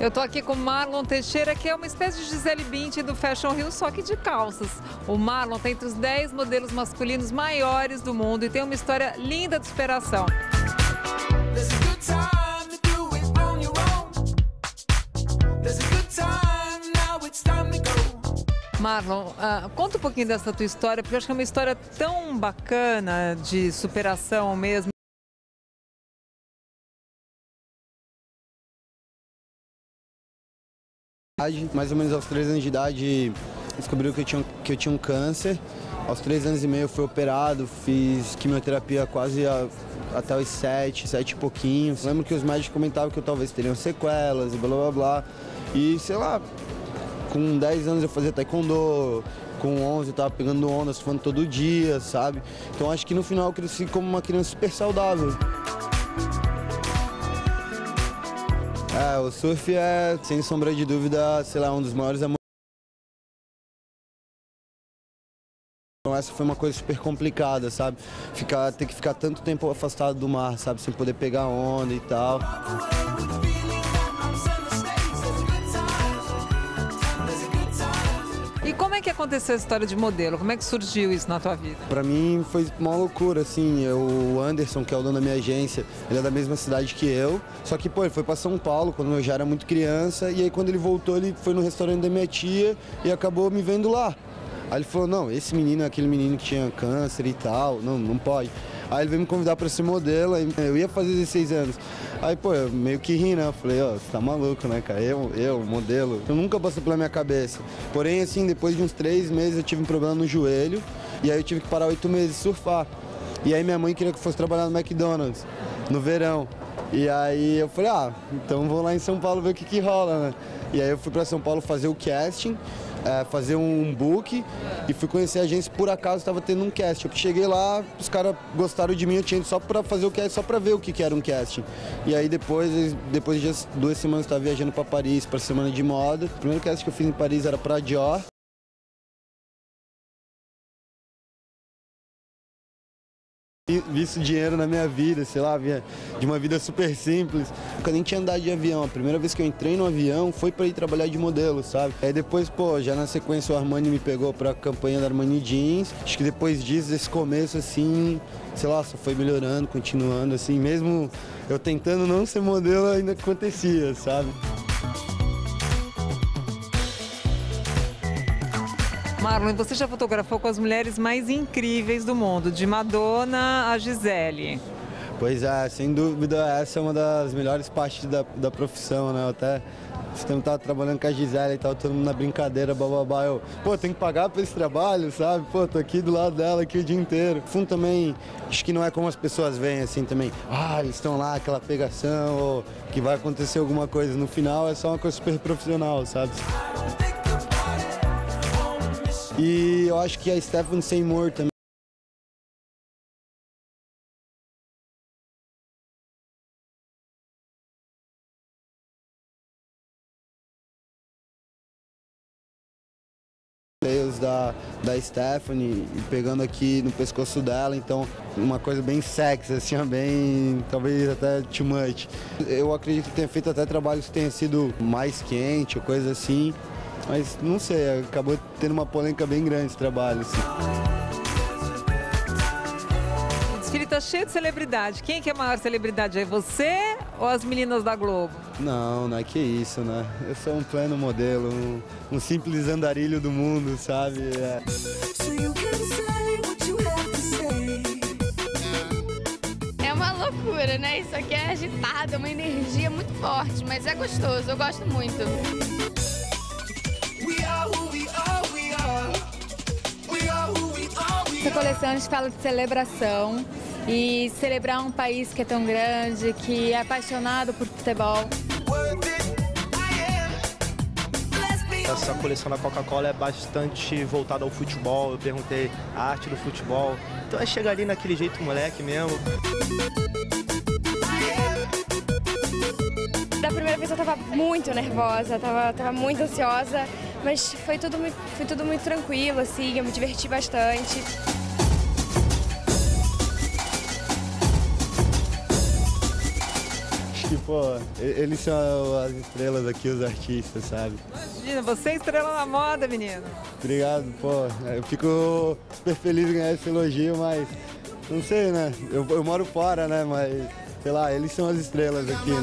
Eu tô aqui com Marlon Teixeira, que é uma espécie de Gisele Bündchen do Fashion Rio, só que de calças. O Marlon tem entre os 10 modelos masculinos maiores do mundo e tem uma história linda de superação. Marlon, uh, conta um pouquinho dessa tua história, porque eu acho que é uma história tão bacana de superação mesmo. Mais ou menos aos três anos de idade, descobriu que eu tinha, que eu tinha um câncer. Aos três anos e meio fui operado, fiz quimioterapia quase a, até os sete, sete e pouquinho. Lembro que os médicos comentavam que eu talvez teriam sequelas e blá blá blá. E sei lá, com 10 anos eu fazia taekwondo, com 11 eu tava pegando onda, surfando todo dia, sabe? Então acho que no final eu cresci como uma criança super saudável. É, o surf é, sem sombra de dúvida, sei lá, um dos maiores. Então essa foi uma coisa super complicada, sabe? Ficar, ter que ficar tanto tempo afastado do mar, sabe? Sem poder pegar onda e tal. Como é que aconteceu a história de modelo? Como é que surgiu isso na tua vida? Pra mim foi uma loucura, assim. Eu, o Anderson, que é o dono da minha agência, ele é da mesma cidade que eu. Só que, pô, ele foi pra São Paulo quando eu já era muito criança. E aí, quando ele voltou, ele foi no restaurante da minha tia e acabou me vendo lá. Aí ele falou: Não, esse menino é aquele menino que tinha câncer e tal, não, não pode. Aí ele veio me convidar para ser modelo, aí eu ia fazer 16 anos. Aí, pô, eu meio que ri, né? Eu falei, ó, oh, você tá maluco, né, cara? Eu, eu, modelo. Eu nunca passou pela minha cabeça. Porém, assim, depois de uns três meses eu tive um problema no joelho e aí eu tive que parar oito meses de surfar. E aí minha mãe queria que eu fosse trabalhar no McDonald's, no verão. E aí eu falei, ah, então vou lá em São Paulo ver o que que rola, né? E aí eu fui para São Paulo fazer o casting é, fazer um book e fui conhecer a agência. Por acaso estava tendo um casting. Eu cheguei lá, os caras gostaram de mim, eu tinha só para fazer o casting, só para ver o que, que era um casting. E aí depois, depois de duas semanas, estava viajando para Paris para semana de moda. O primeiro casting que eu fiz em Paris era para Dior. Visto dinheiro na minha vida, sei lá, de uma vida super simples. Nunca nem tinha andado de avião. A primeira vez que eu entrei no avião foi para ir trabalhar de modelo, sabe? Aí depois, pô, já na sequência o Armani me pegou para a campanha da Armani Jeans. Acho que depois disso, desse começo, assim, sei lá, só foi melhorando, continuando, assim, mesmo eu tentando não ser modelo, ainda acontecia, sabe? Marlon, você já fotografou com as mulheres mais incríveis do mundo, de Madonna a Gisele. Pois é, sem dúvida essa é uma das melhores partes da, da profissão, né? Eu até esse tempo tava trabalhando com a Gisele e tal, todo mundo na brincadeira, bababá. Eu, pô, tem que pagar por esse trabalho, sabe? Pô, tô aqui do lado dela aqui o dia inteiro. Fundo também, acho que não é como as pessoas veem assim também. Ah, eles estão lá, aquela pegação, ou que vai acontecer alguma coisa. No final é só uma coisa super profissional, sabe? E eu acho que a Stephanie Seymour também. da, da Stephanie pegando aqui no pescoço dela, então uma coisa bem sexy, assim, bem, talvez até too much. Eu acredito que tenha feito até trabalhos que tenham sido mais quente ou coisa assim, mas não sei, acabou tendo uma polêmica bem grande esse trabalho. Assim. O desfile tá cheio de celebridade. Quem que é a maior celebridade? É você ou as meninas da Globo? Não, não é que isso, né? Eu sou um pleno modelo, um, um simples andarilho do mundo, sabe? É. É uma loucura, né? Isso aqui é agitado, é uma energia muito forte, mas é gostoso, eu gosto muito. Coleção a gente fala de celebração e celebrar um país que é tão grande, que é apaixonado por futebol. Essa coleção da Coca-Cola é bastante voltada ao futebol. Eu perguntei a arte do futebol. Então é chegar ali naquele jeito moleque mesmo. Da primeira vez eu tava muito nervosa, tava, tava muito ansiosa, mas foi tudo, foi tudo muito tranquilo, assim, eu me diverti bastante. Pô, eles são as estrelas aqui, os artistas, sabe? Imagina, você é estrela na moda, menino. Obrigado, pô. Eu fico super feliz em ganhar esse elogio, mas não sei, né? Eu, eu moro fora, né? Mas, sei lá, eles são as estrelas aqui, né?